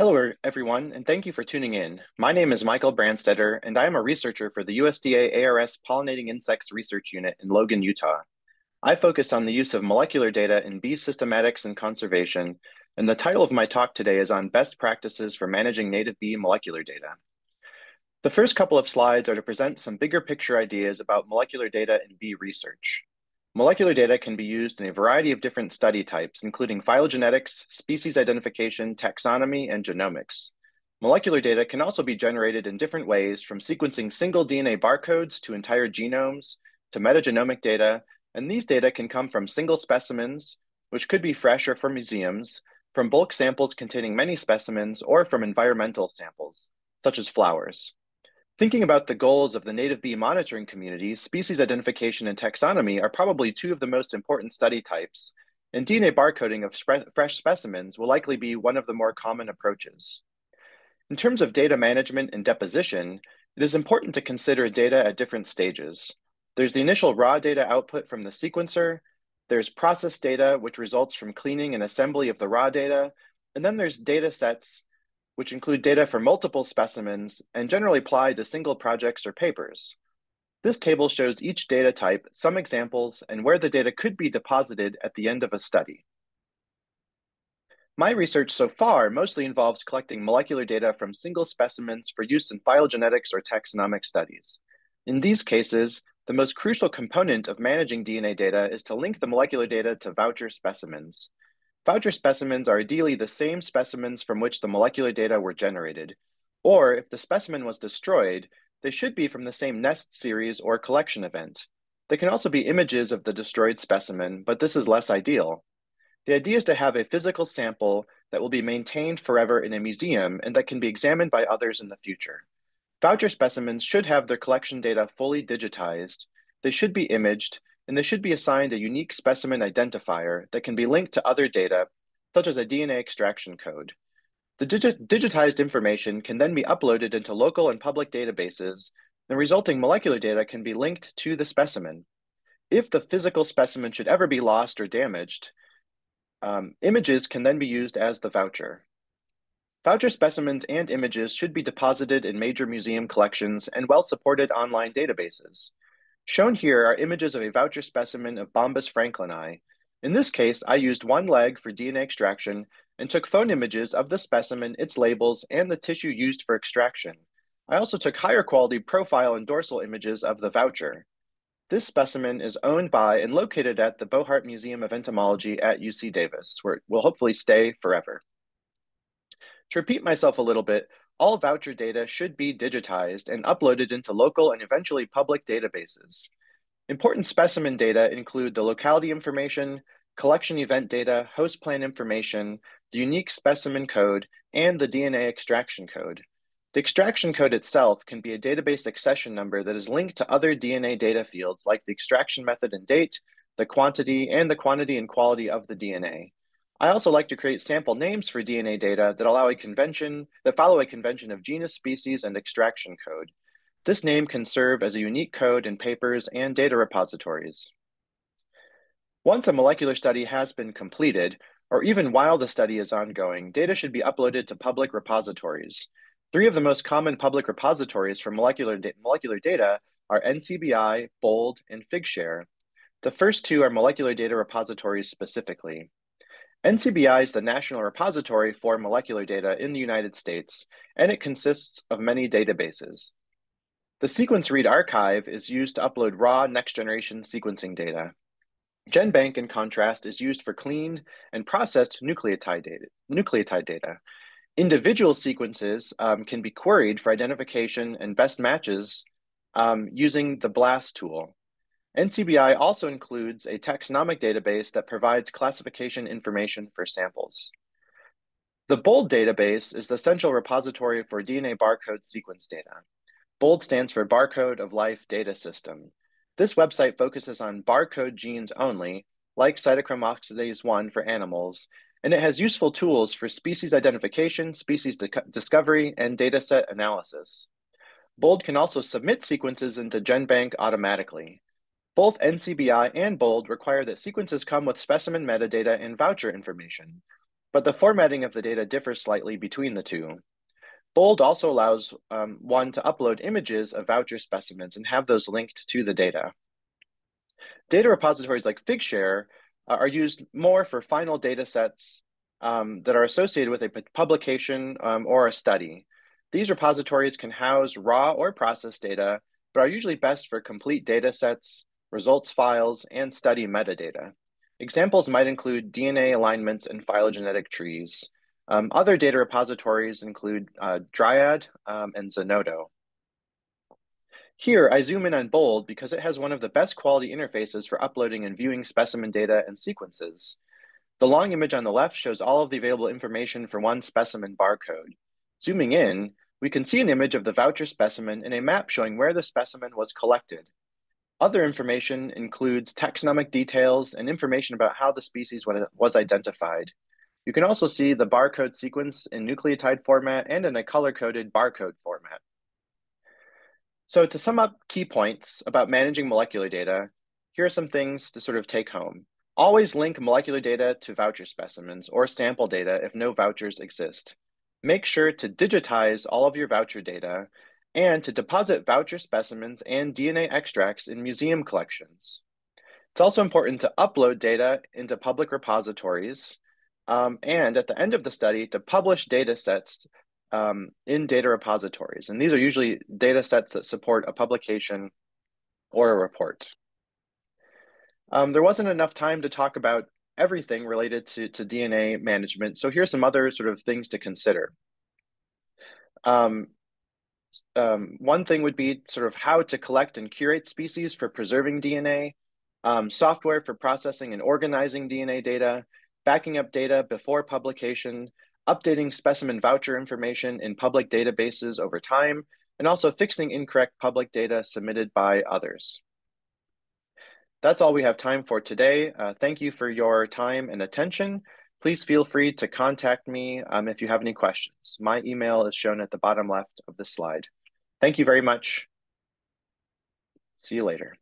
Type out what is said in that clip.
Hello, er, everyone, and thank you for tuning in. My name is Michael Branstetter, and I am a researcher for the USDA ARS Pollinating Insects Research Unit in Logan, Utah. I focus on the use of molecular data in bee systematics and conservation, and the title of my talk today is on best practices for managing native bee molecular data. The first couple of slides are to present some bigger picture ideas about molecular data in bee research. Molecular data can be used in a variety of different study types, including phylogenetics, species identification, taxonomy, and genomics. Molecular data can also be generated in different ways, from sequencing single DNA barcodes to entire genomes to metagenomic data, and these data can come from single specimens, which could be fresh or from museums, from bulk samples containing many specimens, or from environmental samples, such as flowers. Thinking about the goals of the native bee monitoring community, species identification and taxonomy are probably two of the most important study types, and DNA barcoding of fresh specimens will likely be one of the more common approaches. In terms of data management and deposition, it is important to consider data at different stages. There's the initial raw data output from the sequencer, there's process data, which results from cleaning and assembly of the raw data, and then there's data sets which include data for multiple specimens and generally apply to single projects or papers. This table shows each data type, some examples, and where the data could be deposited at the end of a study. My research so far mostly involves collecting molecular data from single specimens for use in phylogenetics or taxonomic studies. In these cases, the most crucial component of managing DNA data is to link the molecular data to voucher specimens. Voucher specimens are ideally the same specimens from which the molecular data were generated, or if the specimen was destroyed, they should be from the same nest series or collection event. They can also be images of the destroyed specimen, but this is less ideal. The idea is to have a physical sample that will be maintained forever in a museum and that can be examined by others in the future. Voucher specimens should have their collection data fully digitized, they should be imaged, and they should be assigned a unique specimen identifier that can be linked to other data, such as a DNA extraction code. The digi digitized information can then be uploaded into local and public databases, and resulting molecular data can be linked to the specimen. If the physical specimen should ever be lost or damaged, um, images can then be used as the voucher. Voucher specimens and images should be deposited in major museum collections and well-supported online databases. Shown here are images of a voucher specimen of Bombus franklini. In this case, I used one leg for DNA extraction and took phone images of the specimen, its labels, and the tissue used for extraction. I also took higher quality profile and dorsal images of the voucher. This specimen is owned by and located at the Bohart Museum of Entomology at UC Davis, where it will hopefully stay forever. To repeat myself a little bit, all voucher data should be digitized and uploaded into local and eventually public databases. Important specimen data include the locality information, collection event data, host plan information, the unique specimen code, and the DNA extraction code. The extraction code itself can be a database accession number that is linked to other DNA data fields like the extraction method and date, the quantity, and the quantity and quality of the DNA. I also like to create sample names for DNA data that allow a convention that follow a convention of genus, species, and extraction code. This name can serve as a unique code in papers and data repositories. Once a molecular study has been completed, or even while the study is ongoing, data should be uploaded to public repositories. Three of the most common public repositories for molecular, da molecular data are NCBI, BOLD, and Figshare. The first two are molecular data repositories specifically. NCBI is the national repository for molecular data in the United States, and it consists of many databases. The Sequence Read archive is used to upload raw next-generation sequencing data. GenBank, in contrast, is used for cleaned and processed nucleotide data. Nucleotide data. Individual sequences um, can be queried for identification and best matches um, using the BLAST tool. NCBI also includes a taxonomic database that provides classification information for samples. The BOLD database is the central repository for DNA barcode sequence data. BOLD stands for Barcode of Life Data System. This website focuses on barcode genes only, like cytochrome oxidase 1 for animals, and it has useful tools for species identification, species discovery, and dataset analysis. BOLD can also submit sequences into GenBank automatically. Both NCBI and BOLD require that sequences come with specimen metadata and voucher information. but the formatting of the data differs slightly between the two. Bold also allows um, one to upload images of voucher specimens and have those linked to the data. Data repositories like Figshare uh, are used more for final data sets um, that are associated with a publication um, or a study. These repositories can house raw or processed data, but are usually best for complete data sets, results files, and study metadata. Examples might include DNA alignments and phylogenetic trees. Um, other data repositories include uh, Dryad um, and Zenodo. Here, I zoom in on Bold because it has one of the best quality interfaces for uploading and viewing specimen data and sequences. The long image on the left shows all of the available information for one specimen barcode. Zooming in, we can see an image of the voucher specimen and a map showing where the specimen was collected. Other information includes taxonomic details and information about how the species was identified. You can also see the barcode sequence in nucleotide format and in a color-coded barcode format. So to sum up key points about managing molecular data, here are some things to sort of take home. Always link molecular data to voucher specimens or sample data if no vouchers exist. Make sure to digitize all of your voucher data and to deposit voucher specimens and DNA extracts in museum collections. It's also important to upload data into public repositories um, and at the end of the study to publish data sets um, in data repositories. And these are usually data sets that support a publication or a report. Um, there wasn't enough time to talk about everything related to, to DNA management. So here's some other sort of things to consider. Um, um, one thing would be sort of how to collect and curate species for preserving DNA, um, software for processing and organizing DNA data, backing up data before publication, updating specimen voucher information in public databases over time, and also fixing incorrect public data submitted by others. That's all we have time for today. Uh, thank you for your time and attention. Please feel free to contact me um, if you have any questions. My email is shown at the bottom left of the slide. Thank you very much. See you later.